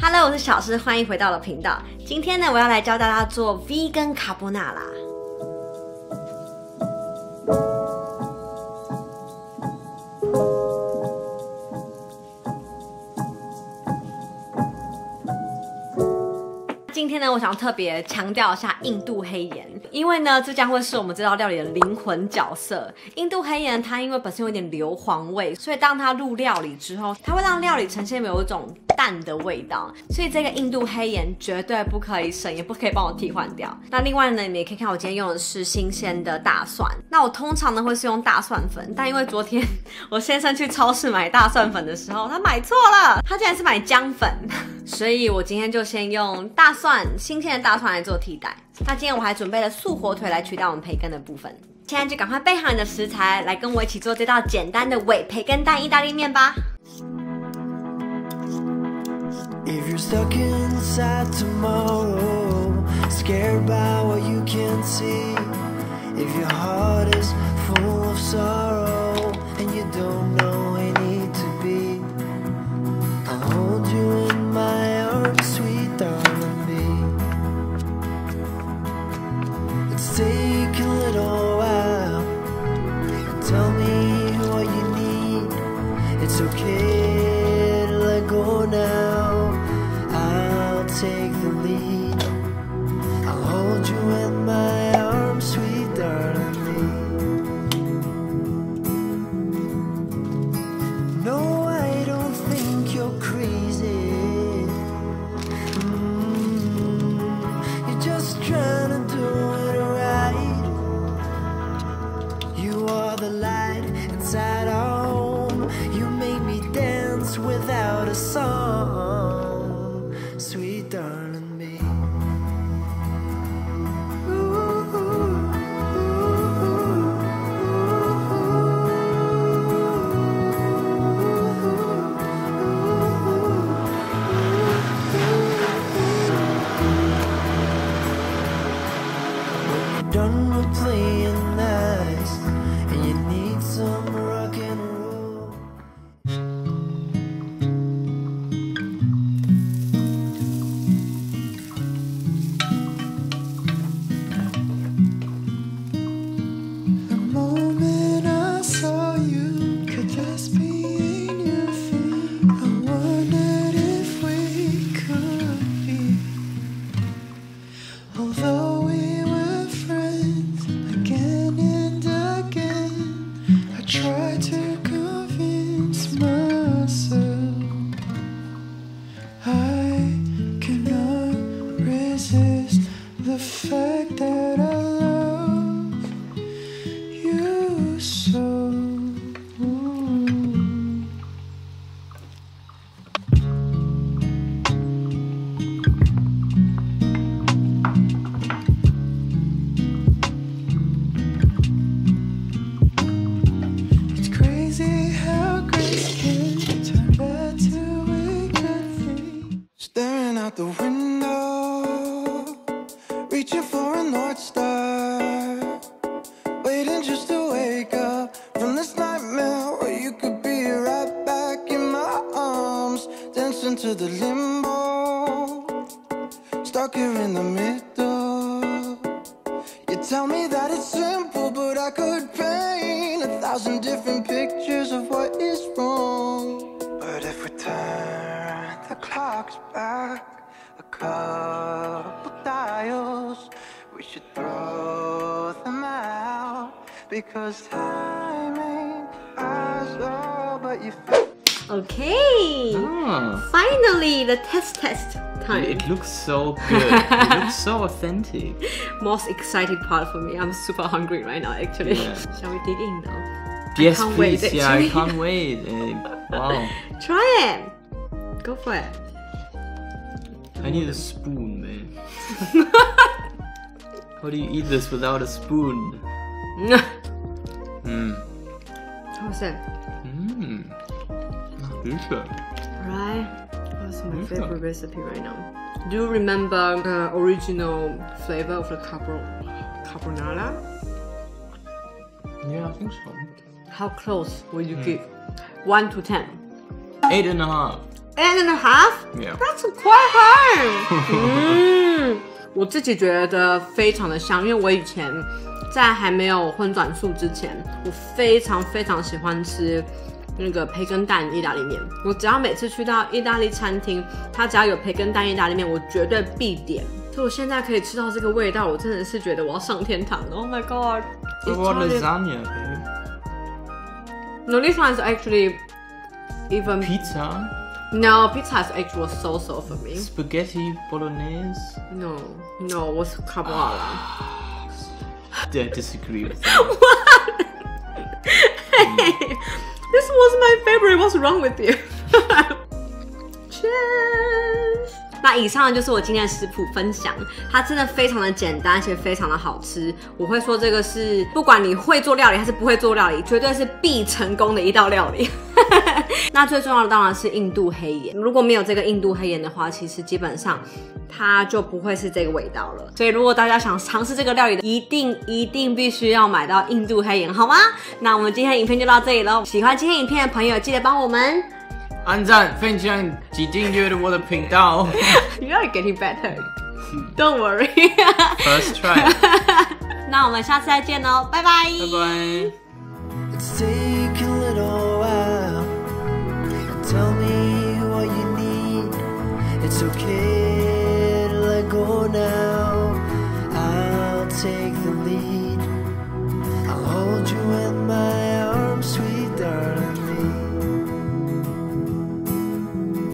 Hello，我是小诗，欢迎回到我的频道。今天呢，我要来教大家做 V 跟卡布纳啦。想特别强调一下印度黑盐，因为呢，这将会是我们这道料理的灵魂角色。印度黑盐它因为本身有点硫磺味，所以当它入料理之后，它会让料理呈现有一种淡的味道。所以这个印度黑盐绝对不可以省，也不可以帮我替换掉。那另外呢，你们也可以看我今天用的是新鲜的大蒜。那我通常呢会是用大蒜粉，但因为昨天我先生去超市买大蒜粉的时候，他买错了，他竟然是买姜粉。所以，我今天就先用大蒜，新鲜的大蒜来做替代。那今天我还准备了素火腿来取代我们培根的部分。现在就赶快备好你的食材，来跟我一起做这道简单的伪培根蛋意大利面吧。Tell me what you need. It's okay. going me. Reaching for a North Star Waiting just to wake up From this nightmare where you could be right back in my arms Dancing to the limbo Stuck here in the middle You tell me that it's simple But I could paint a thousand different pictures of what is wrong Because time oh, but you Okay! Ah. Finally, the test test time. It looks so good. it looks so authentic. Most exciting part for me. I'm super hungry right now, actually. Yeah. Shall we dig in now? Yes, please. Wait, yeah, I can't wait. wow. Try it. Go for it. I need a spoon, man. How do you eat this without a spoon? Mm. was it? Mmm. Delicious. Right? That's my Delicious. favorite recipe right now. Do you remember the original flavor of the carbonara? Yeah, I think so. How close would you mm. give? 1 to 10? a half. Eight and a half? a half. 8 and a half? Yeah. That's quite high. 嗯，我自己觉得非常的香，因为我以前 mm. 在还没有荤转素之前，我非常非常喜欢吃那个培根蛋意大利面。我只要每次去到意大利餐厅，它只要有培根蛋意大利面，我绝对必点。所以我现在可以吃到这个味道，我真的是觉得我要上天堂了。Oh my god！Lasagna？No, l a s o n e is actually even pizza. No, pizza is actually s o so f o r m e Spaghetti bolognese？No, no, was h t carbonara. to disagree with you. What? Hey, this was my favorite. What's wrong with you? Cheers. 那以上就是我今天的食谱分享，它真的非常的简单，而且非常的好吃。我会说这个是不管你会做料理还是不会做料理，绝对是必成功的一道料理。那最重要的当然是印度黑盐，如果没有这个印度黑盐的话，其实基本上它就不会是这个味道了。所以如果大家想尝试这个料理的，一定一定必须要买到印度黑盐，好吗？那我们今天影片就到这里喽，喜欢今天影片的朋友，记得帮我们。You are getting better. Don't worry. First try. 那我们下次再见喽，拜拜。拜拜。Let's take a little while. Tell bye. It's okay to let go now. I'll take the lead. I'll hold you in my